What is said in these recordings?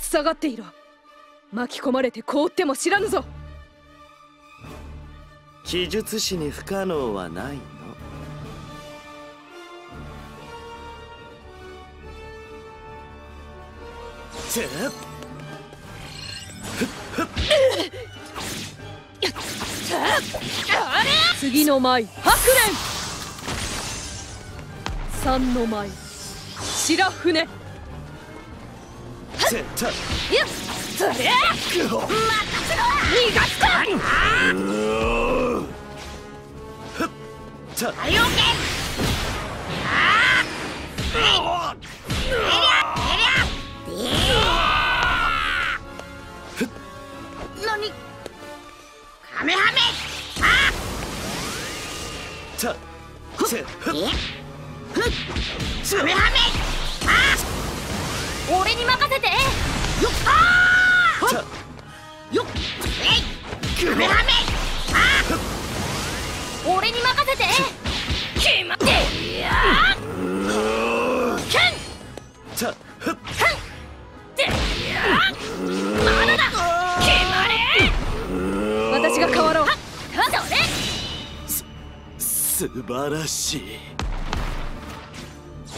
下がっていろ。巻き込まれて凍っても知らぬぞ。記述師に不可能はないの。次の舞白蓮三の舞白船。絶対。いやそれ。任せろ。逃がすか。たはいオッケーあーはいえりゃえりゃ何？カメハメ。あたせえ？カメハメあ俺に任せて。よっあよっえいあ俺に任せて決まっていやけん。たでいやまだだ。決まれ私が変わろうそれ素晴らしい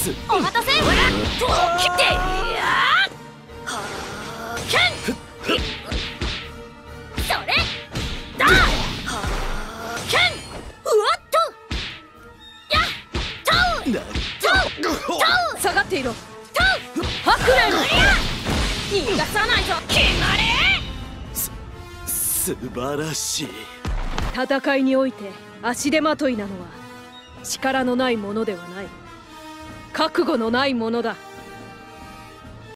す。お待たせと切っていやけんそれだけんうわっとやっとなと下がっていろと白蓮逃がさないぞ決まれ素晴らしい。戦いにおいて足手まといなのは力のないものではない覚悟のないものだ。